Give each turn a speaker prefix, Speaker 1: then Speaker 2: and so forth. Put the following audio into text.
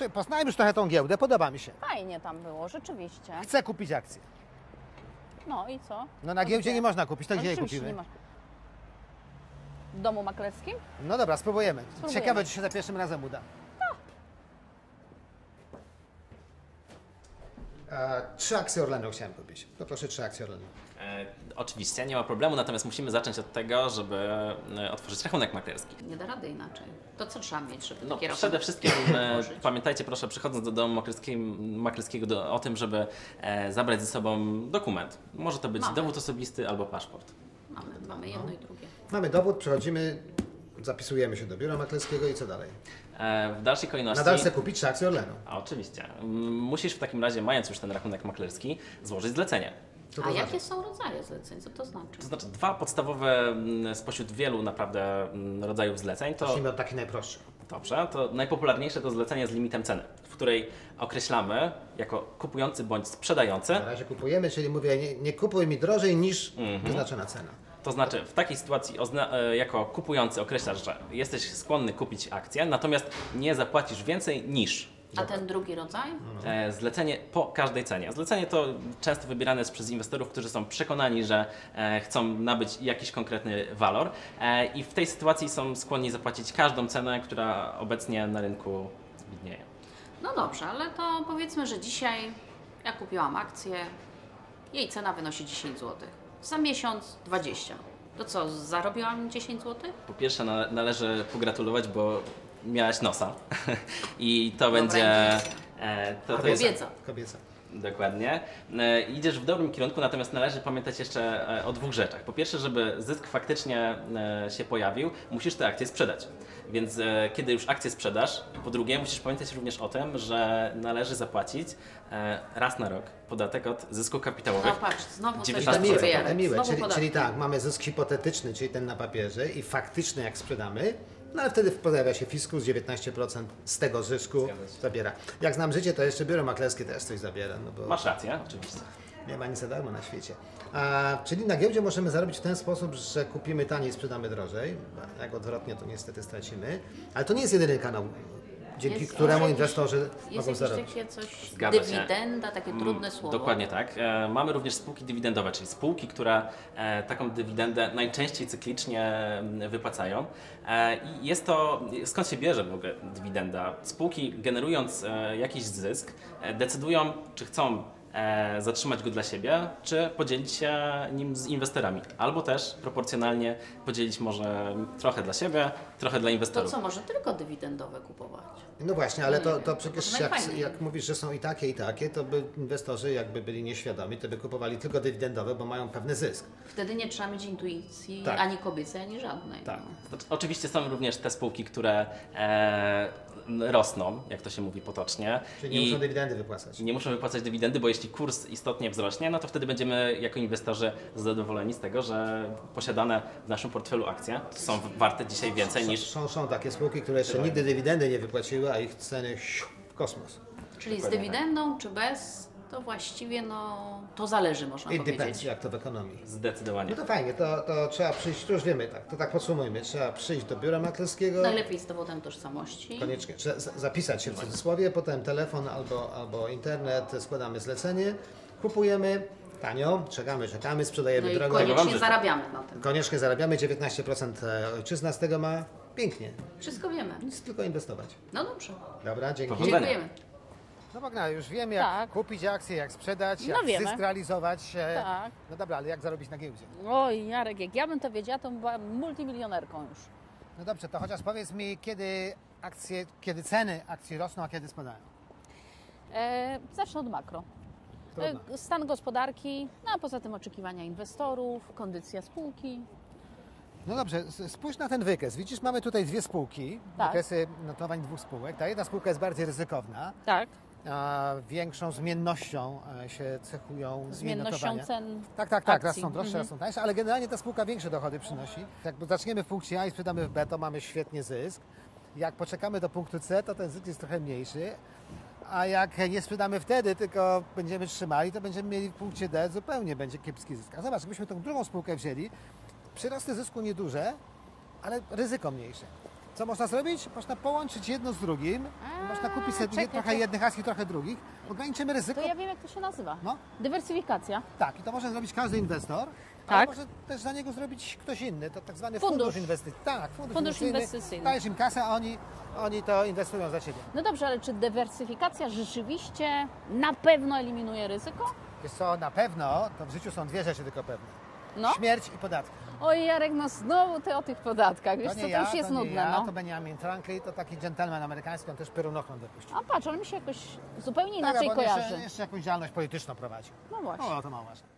Speaker 1: wiesz, poznałem już trochę tą giełdę, podoba mi się.
Speaker 2: Fajnie tam było, rzeczywiście.
Speaker 1: Chcę kupić akcję.
Speaker 2: No i co?
Speaker 1: No na
Speaker 2: To
Speaker 1: giełdzie
Speaker 2: gdzie?
Speaker 1: nie można kupić, to
Speaker 2: No
Speaker 1: gdzie je
Speaker 2: rzeczywiście
Speaker 1: kupimy?
Speaker 2: nie ma. W domu maklerskim?
Speaker 1: No dobra, spróbujemy.
Speaker 2: Spróbujemy.
Speaker 1: Ciekawe, czy się za pierwszym razem uda. Trzy akcje Orlenu chciałem kupić. Poproszę trzy akcje Orlenu.
Speaker 3: E, oczywiście, nie ma problemu, natomiast musimy zacząć od tego, żeby e, otworzyć rachunek maklerski.
Speaker 4: Nie da rady inaczej. To co trzeba mieć, żeby
Speaker 3: No, przede
Speaker 4: rachunek
Speaker 3: wszystkim e, pamiętajcie proszę, przychodząc do domu maklerskiego, maklerskiego do, o tym, żeby e, zabrać ze sobą dokument. Może to być
Speaker 4: Mamy.
Speaker 3: dowód osobisty albo paszport.
Speaker 4: Mamy, mamy jedno i drugie.
Speaker 1: Mamy dowód, przechodzimy, zapisujemy się do biura maklerskiego i co dalej?
Speaker 3: E, w dalszej kolejności...
Speaker 1: Nadal chcę kupić akcje Orlenu.
Speaker 3: A, oczywiście. Musisz w takim razie, mając już ten rachunek maklerski, złożyć zlecenie.
Speaker 4: A
Speaker 1: to
Speaker 4: jakie
Speaker 1: znaczy?
Speaker 4: są rodzaje zleceń? Co to znaczy?
Speaker 3: To znaczy dwa podstawowe spośród wielu naprawdę rodzajów zleceń to
Speaker 1: Zacznijmy od takich najprostszych.
Speaker 3: Dobrze, to najpopularniejsze to zlecenie z limitem ceny, w której określamy jako kupujący bądź sprzedający,
Speaker 1: Na razie kupujemy, czyli mówię, nie, nie kupuj mi drożej niż
Speaker 3: Mhm.
Speaker 1: wyznaczona cena.
Speaker 3: To znaczy w takiej sytuacji e, jako kupujący określasz, że jesteś skłonny kupić akcję, natomiast nie zapłacisz więcej niż
Speaker 4: A ten drugi rodzaj?
Speaker 3: e, zlecenie po każdej cenie. Zlecenie to często wybierane jest przez inwestorów, którzy są przekonani, że e, chcą nabyć jakiś konkretny walor i w tej sytuacji są skłonni zapłacić każdą cenę, która obecnie na rynku widnieje.
Speaker 4: No dobrze, ale to powiedzmy, że dzisiaj ja kupiłam akcję, jej cena wynosi 10 zł. Za miesiąc 20. To co, zarobiłam 10 zł?
Speaker 3: Po pierwsze nale- należy pogratulować, bo miałaś nosa i to będzie...
Speaker 4: intuicja.
Speaker 3: E, to, to jest.
Speaker 1: Kobieca.
Speaker 3: Dokładnie. E, idziesz w dobrym kierunku, natomiast należy pamiętać jeszcze e, o dwóch rzeczach. Po pierwsze, żeby zysk faktycznie e, się pojawił, musisz te akcje sprzedać. Więc kiedy już akcje sprzedasz, po drugie musisz pamiętać również o tym, że należy zapłacić raz na rok podatek od zysku kapitałowego.
Speaker 4: No patrz, znowu coś
Speaker 3: 19%.
Speaker 1: To miłe, miłe.
Speaker 4: Znowu
Speaker 1: Czyli, czyli tak, mamy zysk hipotetyczny, czyli ten na papierze i faktyczny jak sprzedamy, no ale wtedy pojawia się fiskus, 19% z tego zysku zabiera. Jak znam życie, to jeszcze biuro maklerskie też coś zabiera, no bo
Speaker 3: Masz rację, oczywiście.
Speaker 1: nie ma nic za darmo na świecie. A, czyli na giełdzie możemy zarobić w ten sposób, że kupimy taniej, sprzedamy drożej. Jak odwrotnie, to niestety stracimy. Ale to nie jest jedyny kanał, dzięki
Speaker 4: Jest
Speaker 1: któremu inwestorzy
Speaker 4: Jest
Speaker 1: mogą
Speaker 4: jakieś
Speaker 1: zarobić.
Speaker 4: takie coś,
Speaker 3: Zgadza się.
Speaker 4: dywidenda, takie trudne słowo.
Speaker 3: Dokładnie tak. E, mamy również spółki dywidendowe, czyli spółki, które e, taką dywidendę najczęściej cyklicznie m, wypłacają. E, I jest to, skąd się bierze w ogóle dywidenda? Spółki generując e, jakiś zysk e, decydują, czy chcą e, zatrzymać go dla siebie, czy podzielić się nim z inwestorami. Albo też proporcjonalnie podzielić może trochę dla siebie, trochę dla
Speaker 4: To
Speaker 3: inwestorów.
Speaker 4: co, może tylko dywidendowe kupować?
Speaker 1: No właśnie, ale to, to
Speaker 4: To
Speaker 1: przecież
Speaker 4: to
Speaker 1: jak, jak mówisz, że są i takie, i takie, to by inwestorzy jakby byli nieświadomi, to by kupowali tylko dywidendowe, bo mają pewny zysk.
Speaker 4: Wtedy nie trzeba mieć intuicji
Speaker 1: Tak.
Speaker 4: ani kobiecej, ani żadnej.
Speaker 1: Tak.
Speaker 4: No.
Speaker 3: Znaczy, Oczywiście są również te spółki, które e, rosną, jak to się mówi potocznie.
Speaker 1: Czyli nie
Speaker 3: i
Speaker 1: muszą dywidendy wypłacać.
Speaker 3: nie muszą wypłacać dywidendy, bo jeśli kurs istotnie wzrośnie, no to wtedy będziemy jako inwestorzy zadowoleni z tego, że posiadane w naszym portfelu akcje są warte dzisiaj więcej niż
Speaker 1: Są, są takie spółki, które jeszcze nigdy dywidendy nie wypłaciły, a ich ceny w kosmos.
Speaker 4: Czyli z
Speaker 3: Dokładnie
Speaker 4: dywidendą czy bez, to właściwie no, to zależy, można
Speaker 1: It depends,
Speaker 4: powiedzieć.
Speaker 1: jak to w ekonomii.
Speaker 3: zdecydowanie.
Speaker 1: No to fajnie, to, to trzeba przyjść, to już wiemy tak, to tak podsumujmy, trzeba przyjść do biura maklerskiego,
Speaker 4: Najlepiej z dowodem tożsamości.
Speaker 1: koniecznie, trzeba zapisać się w cudzysłowie, potem telefon albo, albo internet, składamy zlecenie, kupujemy tanio, czekamy, czekamy, sprzedajemy
Speaker 4: No
Speaker 1: drogo,
Speaker 4: koniecznie zarabiamy na tym.
Speaker 1: koniecznie zarabiamy, 19% ojczyzna z tego ma, pięknie,
Speaker 4: Wszystko wiemy.
Speaker 1: nic tylko inwestować.
Speaker 4: No dobrze.
Speaker 1: Dobra, dzięki.
Speaker 4: Dziękujemy.
Speaker 1: No Magna, już wiemy jak
Speaker 2: Tak.
Speaker 1: kupić akcje, jak sprzedać,
Speaker 2: No
Speaker 1: jak
Speaker 2: wiemy.
Speaker 1: zysk realizować. e,
Speaker 2: Tak.
Speaker 1: No dobra, ale jak zarobić na giełdzie?
Speaker 2: Oj, Jarek, jak ja bym to wiedziała, to bym była multimilionerką już.
Speaker 1: No dobrze, to chociaż powiedz mi, kiedy akcje, kiedy ceny akcji rosną, a kiedy spadają?
Speaker 2: E, zacznę od makro.
Speaker 1: Trudno.
Speaker 2: E, Stan gospodarki, no a poza tym oczekiwania inwestorów, kondycja spółki.
Speaker 1: No dobrze, spójrz na ten wykres. Widzisz, mamy tutaj dwie spółki,
Speaker 2: Tak.
Speaker 1: wykresy notowań dwóch spółek. Ta jedna spółka jest bardziej ryzykowna,
Speaker 2: Tak,
Speaker 1: większą zmiennością e, się cechują
Speaker 2: zmiennością cen.
Speaker 1: Tak, tak, tak, raz są droższe,
Speaker 2: Mhm.
Speaker 1: raz są tańsze, ale generalnie ta spółka większe dochody przynosi. Jak zaczniemy w punkcie A i sprzedamy w B, to mamy świetnie zysk. Jak poczekamy do punktu C, to ten zysk jest trochę mniejszy. A jak nie sprzedamy wtedy, tylko będziemy trzymali, to będziemy mieli w punkcie D zupełnie będzie kiepski zysk. A zobacz, gdybyśmy tą drugą spółkę wzięli, przyrosty zysku nieduże, ale ryzyko mniejsze. Co można zrobić? Można połączyć jedno z drugim.
Speaker 4: A,
Speaker 1: można kupić sobie
Speaker 4: czekaj,
Speaker 1: trochę
Speaker 4: czekaj.
Speaker 1: jednych akcji, trochę drugich. Ograniczymy ryzyko.
Speaker 4: To ja wiem, jak to się nazywa.
Speaker 1: No.
Speaker 4: Dywersyfikacja.
Speaker 1: Tak, i to może zrobić każdy inwestor.
Speaker 4: Tak.
Speaker 1: Ale może też za niego zrobić ktoś inny. To tak zwany
Speaker 4: Fundusz.
Speaker 1: fundusz, inwestycyjny. Tak, fundusz,
Speaker 4: Fundusz
Speaker 1: inwestycyjny.
Speaker 4: inwestycyjny.
Speaker 1: Dajesz im kasę, a oni, oni to inwestują za ciebie.
Speaker 4: No dobrze, ale czy dywersyfikacja rzeczywiście na pewno eliminuje ryzyko?
Speaker 1: Wiesz co, na pewno to w życiu są dwie rzeczy tylko pewne.
Speaker 4: No.
Speaker 1: Śmierć i podatki.
Speaker 4: Oj Jarek, no znowu ty o tych podatkach. Wiesz
Speaker 1: To
Speaker 4: co,
Speaker 1: nie
Speaker 4: to
Speaker 1: ja,
Speaker 4: już jest
Speaker 1: to
Speaker 4: nudne,
Speaker 1: ja,
Speaker 4: no.
Speaker 1: to Benjamin Franklin, to taki gentleman amerykański, on też piorunochron wypuścił.
Speaker 4: A patrz, on mi się jakoś zupełnie
Speaker 1: Tak,
Speaker 4: inaczej
Speaker 1: on
Speaker 4: kojarzy.
Speaker 1: jeszcze, jeszcze jakąś działalność polityczną prowadził.
Speaker 4: No właśnie.
Speaker 1: O, to mało ważne.